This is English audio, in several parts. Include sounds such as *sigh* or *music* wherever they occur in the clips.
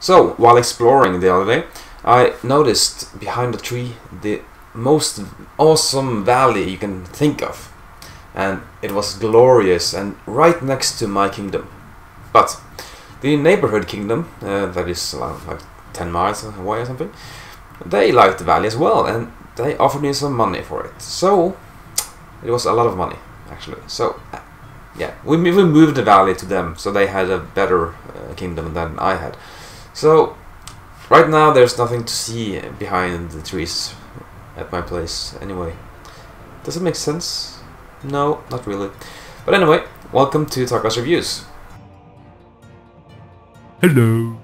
So, while exploring the other day, I noticed behind the tree the most awesome valley you can think of. And it was glorious and right next to my kingdom. But the neighborhood kingdom, uh, that is uh, like 10 miles away or something, they liked the valley as well and they offered me some money for it. So, it was a lot of money actually. So, yeah, we, we moved the valley to them so they had a better uh, kingdom than I had. So, right now there's nothing to see behind the trees at my place anyway. Does it make sense? No, not really. But anyway, welcome to Takras Reviews. Hello.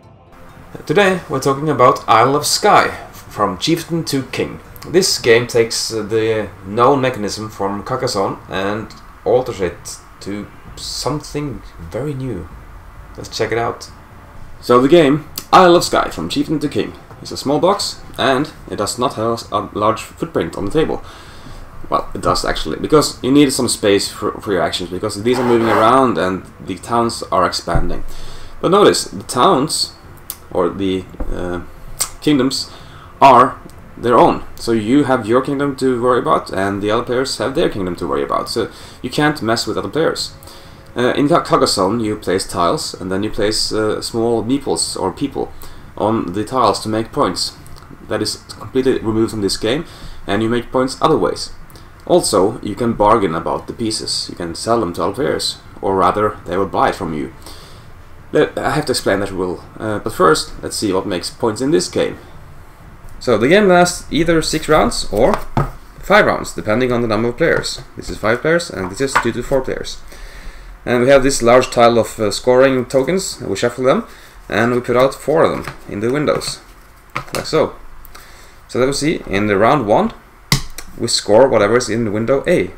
Today we're talking about Isle of Skye, from Chieftain to King. This game takes the known mechanism from Carcassonne and alters it to something very new. Let's check it out. So the game Isle of Skye from Chieftain to King is a small box and it does not have a large footprint on the table. Well, it does actually, because you need some space for, for your actions, because these are moving around and the towns are expanding. But notice, the towns, or the uh, kingdoms, are their own. So you have your kingdom to worry about, and the other players have their kingdom to worry about. So you can't mess with other players. Uh, in Carcassonne, you place tiles, and then you place uh, small meeples or people on the tiles to make points. That is completely removed from this game, and you make points other ways. Also, you can bargain about the pieces. You can sell them to other players, or rather, they will buy it from you. I have to explain that rule, uh, but first, let's see what makes points in this game. So the game lasts either 6 rounds or 5 rounds, depending on the number of players. This is 5 players, and this is 2 to 4 players. And we have this large tile of uh, scoring tokens, we shuffle them, and we put out four of them in the windows, like so. So that we see, in the round 1, we score whatever is in the window A,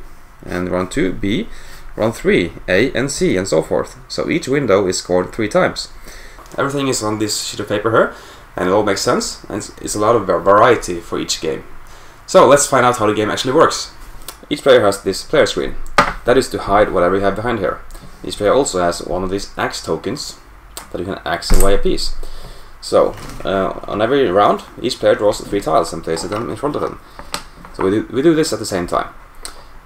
and round 2, B, round 3, A and C, and so forth. So each window is scored 3 times. Everything is on this sheet of paper here, and it all makes sense, and it's, it's a lot of variety for each game. So let's find out how the game actually works. Each player has this player screen. That is to hide whatever you have behind here. Each player also has one of these axe tokens that you can axe away a piece. So, uh, on every round, each player draws three tiles and places them in front of them. So we do, we do this at the same time.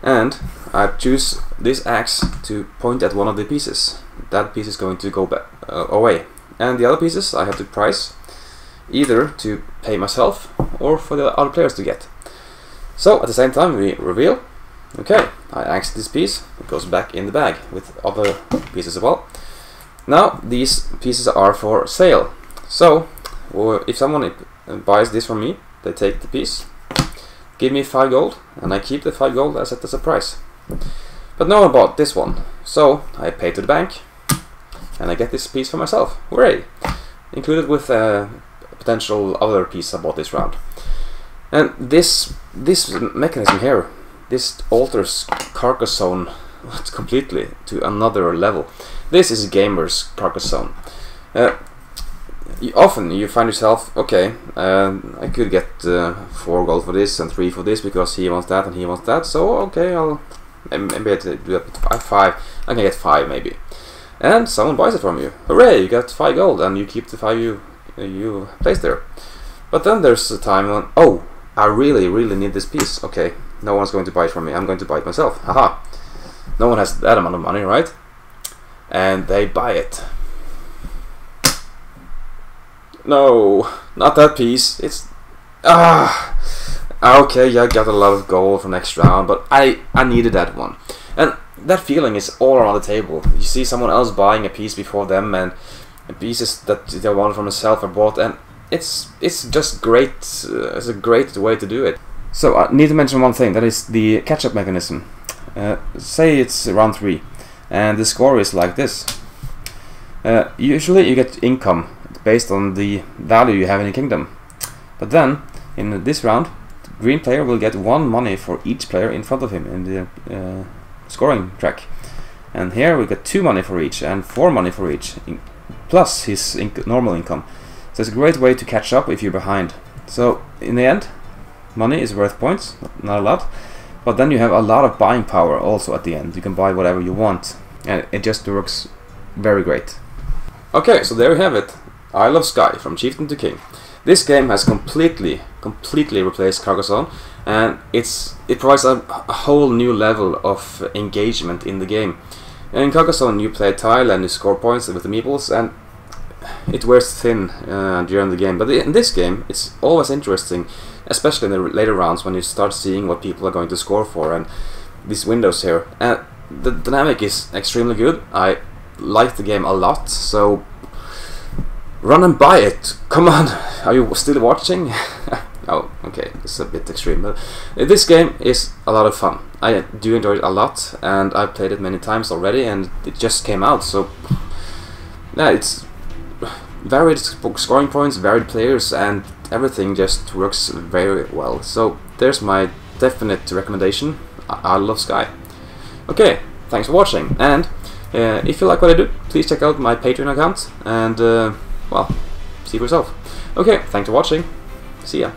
And I choose this axe to point at one of the pieces. That piece is going to go back, uh, away. And the other pieces I have to price, either to pay myself or for the other players to get. So, at the same time, we reveal Okay, I axed this piece, it goes back in the bag with other pieces as well. Now, these pieces are for sale. So, if someone buys this from me, they take the piece, give me 5 gold, and I keep the 5 gold as, as a price. But no one bought this one, so I pay to the bank, and I get this piece for myself. Hooray! Included with a potential other piece I bought this round. And this this mechanism here this alters Carcassonne *laughs* completely to another level. This is gamer's Carcassonne. Uh, often you find yourself, okay, uh, I could get uh, 4 gold for this and 3 for this because he wants that and he wants that, so okay, I'll maybe I do it 5, I can get 5 maybe. And someone buys it from you. Hooray, you got 5 gold and you keep the 5 you, you placed there. But then there's a time when, oh, I really, really need this piece. Okay, no one's going to buy it from me. I'm going to buy it myself. Haha. No one has that amount of money, right? And they buy it. No, not that piece. It's ah. Okay, yeah, I got a lot of gold for next round, but I I needed that one, and that feeling is all around the table. You see someone else buying a piece before them, and pieces that they want from themselves are bought, and it's it's just great. Uh, it's a great way to do it. So I need to mention one thing, that is the catch-up mechanism. Uh, say it's round 3, and the score is like this. Uh, usually you get income based on the value you have in your kingdom. But then, in this round, the green player will get one money for each player in front of him in the uh, scoring track. And here we get two money for each, and four money for each, plus his inc normal income. So it's a great way to catch up if you're behind. So, in the end, money is worth points, not a lot. But then you have a lot of buying power also at the end. You can buy whatever you want. And it just works very great. Okay, so there you have it. Isle of Skye, from Chieftain to King. This game has completely, completely replaced Carcassonne, and it's it provides a, a whole new level of engagement in the game. In Carcassonne, you play tile and you score points with the meeples, and it wears thin uh, during the game. But in this game, it's always interesting, especially in the later rounds when you start seeing what people are going to score for and these windows here. And the dynamic is extremely good. I like the game a lot, so run and buy it. *laughs* Come on, are you still watching? *laughs* oh, okay, it's a bit extreme, but this game is a lot of fun. I do enjoy it a lot, and I've played it many times already, and it just came out, so yeah, it's varied scoring points, varied players, and everything just works very well. So there's my definite recommendation. I love Skye. Okay, thanks for watching, and uh, if you like what I do, please check out my Patreon account, and uh, well, see for yourself. Okay, thanks for watching. See ya.